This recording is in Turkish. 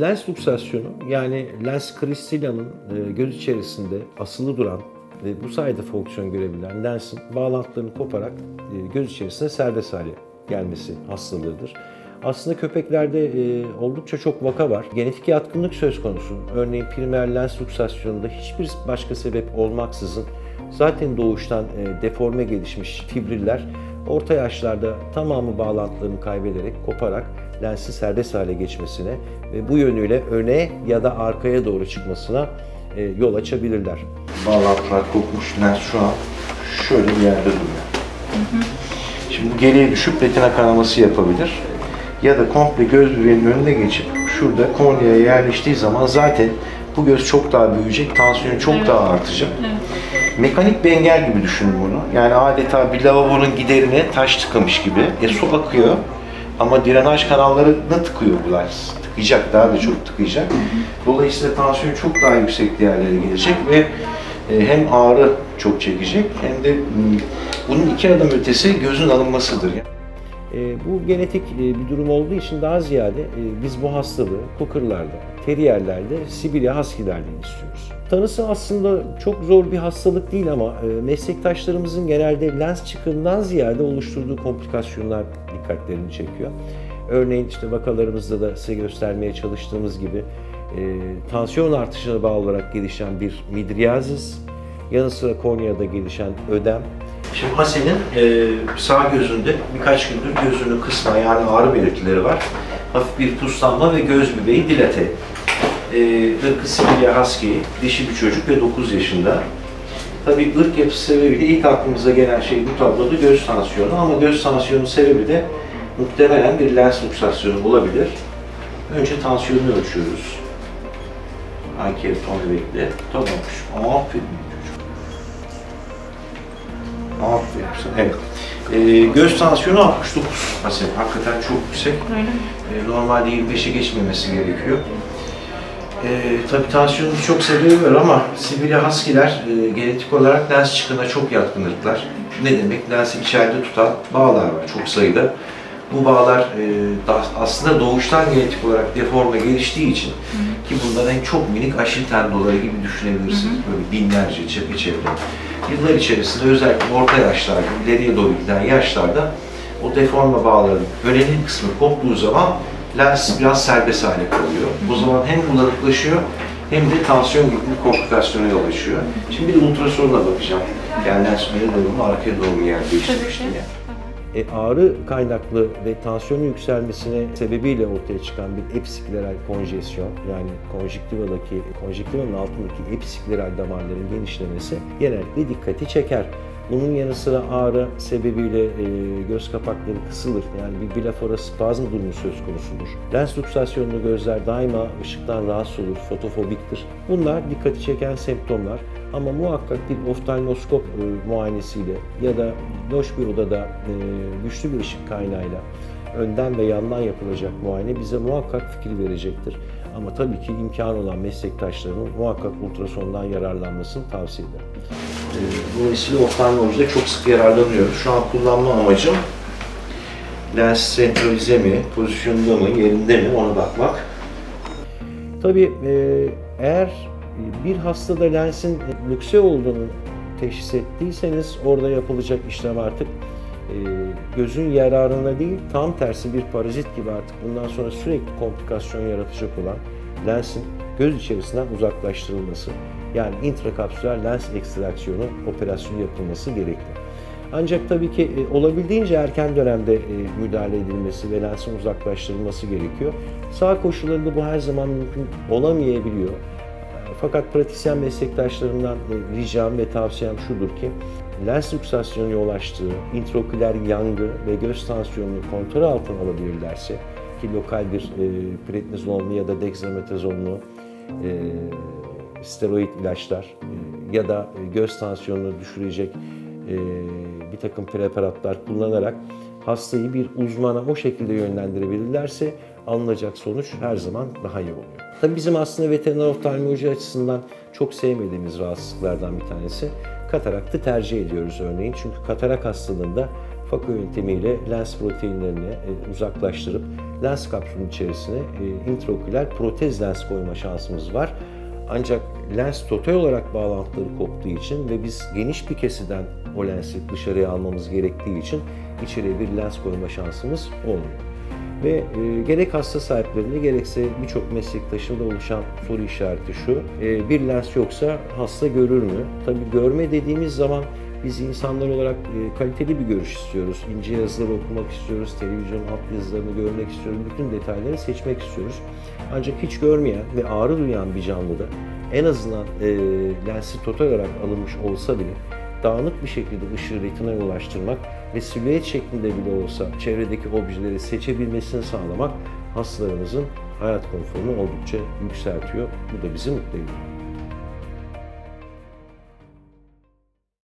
lens luksasyonu yani lens cristilla'nın e, göz içerisinde asılı duran ve bu sayede fonksiyon görebilen lensin bağlantılarını koparak e, göz içerisine serbest hale gelmesi hastalığıdır. Aslında köpeklerde e, oldukça çok vaka var. Genetik yatkınlık söz konusu. Örneğin primer lens luksasyonunda hiçbir başka sebep olmaksızın zaten doğuştan e, deforme gelişmiş fibriller orta yaşlarda tamamı bağlantılarını kaybederek, koparak lensin serbest hale geçmesine ve bu yönüyle öne ya da arkaya doğru çıkmasına e, yol açabilirler. Bağlantılar kopmuş lens şu an şöyle bir yerde duruyor. Şimdi bu geriye düşüp retina kanaması yapabilir. Ya da komple göz bebeğinin önüne geçip şurada korneaya yerleştiği zaman zaten bu göz çok daha büyüyecek, tansiyonu çok daha artacak. Mekanik bir engel gibi düşünün bunu. Yani adeta bir lavabonun giderine taş tıkamış gibi. E su akıyor ama drenaj kanallarını tıkıyor bu lens. Tıkayacak, daha da çok tıkayacak. Dolayısıyla tansiyon çok daha yüksek değerlere gelecek ve e, hem ağrı çok çekecek hem de m, bunun iki adım ötesi gözün alınmasıdır. E, bu genetik e, bir durum olduğu için daha ziyade e, biz bu hastalığı Cooker'larda, Terrier'lerde, Sibirya Husky'lerde istiyoruz. Tanısı aslında çok zor bir hastalık değil ama e, meslektaşlarımızın genelde lens çıkığından ziyade oluşturduğu komplikasyonlar dikkatlerini çekiyor. Örneğin işte vakalarımızda da size göstermeye çalıştığımız gibi tansiyon artışına bağlı olarak gelişen bir midriyazis, yanı sıra korneada gelişen ödem, Şimdi Hasen'in e, sağ gözünde birkaç gündür gözünü kısma yani ağrı belirtileri var. Hafif bir puslanma ve göz bebeği dilate. E, ırkı Sibirya Husky, dişi bir çocuk ve 9 yaşında. Tabii ırk yapısı sebebiyle ilk aklımıza gelen şey bu tabloda göz tansiyonu ama göz tansiyonu sebebi de muhtemelen bir lens luksasyonu olabilir. Önce tansiyonunu ölçüyoruz. Anket onu bekle. Tamammış. Aferin. Sana. Evet. Ee, göz tansiyonu 69 Hasan. Hakikaten çok yüksek. Ee, normalde 25'e geçmemesi gerekiyor. Ee, tabii tansiyonun çok sebebi var ama Sibirya Husky'ler e, genetik olarak lens çıkına çok yatkın ırklar. Ne demek? Lensi içeride tutan bağlar var çok sayıda. Bu bağlar e, da, aslında doğuştan genetik olarak deforme geliştiği için ki bunlar en çok minik aşil tendonları gibi düşünebilirsiniz. Böyle binlerce çepeçevre. Yıllar içerisinde özellikle orta yaşlarda, ileriye doğru giden yaşlarda o deforme bağların önemli kısmı koptuğu zaman lens biraz serbest hale kalıyor. O zaman hem bulanıklaşıyor hem de tansiyon gibi bir komplikasyona yol açıyor. Şimdi bir de ultrasonla bakacağım. Yani lens öne doğru mu, arkaya doğru mu yer değiştirmiş diye. E, ağrı kaynaklı ve tansiyonun yükselmesine sebebiyle ortaya çıkan bir episkleral konjesyon yani konjüktivadaki, konjüktivanın altındaki episkleral damarların genişlemesi genellikle dikkati çeker. Bunun yanı sıra ağrı sebebiyle e, göz kapakları kısılır. Yani bir blafora spazm durumu söz konusudur. Lens luksasyonlu gözler daima ışıktan rahatsız olur, fotofobiktir. Bunlar dikkati çeken semptomlar. Ama muhakkak bir oftalmoskop e, muayenesiyle ya da loş bir odada e, güçlü bir ışık kaynağıyla önden ve yandan yapılacak muayene bize muhakkak fikir verecektir. Ama tabii ki imkan olan meslektaşlarının muhakkak ultrasondan yararlanmasını tavsiye ederim. Dolayısıyla oftalmolojide çok sık yararlanıyoruz. Şu an kullanma amacım lens sentralize mi, pozisyonda mı, yerinde mi ona bakmak. Tabii e, eğer bir hastada lensin lükse olduğunu teşhis ettiyseniz orada yapılacak işlem artık e, gözün yararına değil tam tersi bir parazit gibi artık bundan sonra sürekli komplikasyon yaratacak olan lensin göz içerisinden uzaklaştırılması yani intrakapsüler lens ekstraksiyonu operasyonu yapılması gerekli. Ancak tabii ki e, olabildiğince erken dönemde e, müdahale edilmesi ve lensin uzaklaştırılması gerekiyor. Sağ koşullarında bu her zaman mümkün olamayabiliyor. Fakat pratisyen meslektaşlarımdan e, ricam ve tavsiyem şudur ki lens luksasyonu yol açtığı intraoküler yangı ve göz tansiyonunu kontrol altına alabilirlerse ki lokal bir e, prednizolonlu ya da dexametazonlu e, steroid ilaçlar e, ya da göz tansiyonunu düşürecek e, bir takım preparatlar kullanarak hastayı bir uzmana o şekilde yönlendirebilirlerse alınacak sonuç her zaman daha iyi oluyor. Tabii bizim aslında veteriner oftalmoloji açısından çok sevmediğimiz rahatsızlıklardan bir tanesi kataraktı tercih ediyoruz örneğin. Çünkü katarak hastalığında Fako yöntemiyle lens proteinlerini e, uzaklaştırıp lens kapsülünün içerisine e, intraoküler protez lens koyma şansımız var. Ancak lens total olarak bağlantıları koptuğu için ve biz geniş bir kesiden o lensi dışarıya almamız gerektiği için içeriye bir lens koyma şansımız olmuyor. Ve e, gerek hasta sahiplerinde gerekse birçok meslektaşında oluşan soru işareti şu. e, bir lens yoksa hasta görür mü? Tabii görme dediğimiz zaman biz insanlar olarak e, kaliteli bir görüş istiyoruz. İnce yazıları okumak istiyoruz, televizyon alt yazılarını görmek istiyoruz, bütün detayları seçmek istiyoruz. Ancak hiç görmeyen ve ağrı duyan bir canlıda en azından e, lensi total olarak alınmış olsa bile dağınık bir şekilde ışığı retinaya ulaştırmak ve silüet şeklinde bile olsa çevredeki objeleri seçebilmesini sağlamak hastalarımızın hayat konforunu oldukça yükseltiyor. Bu da bizi mutlu ediyor.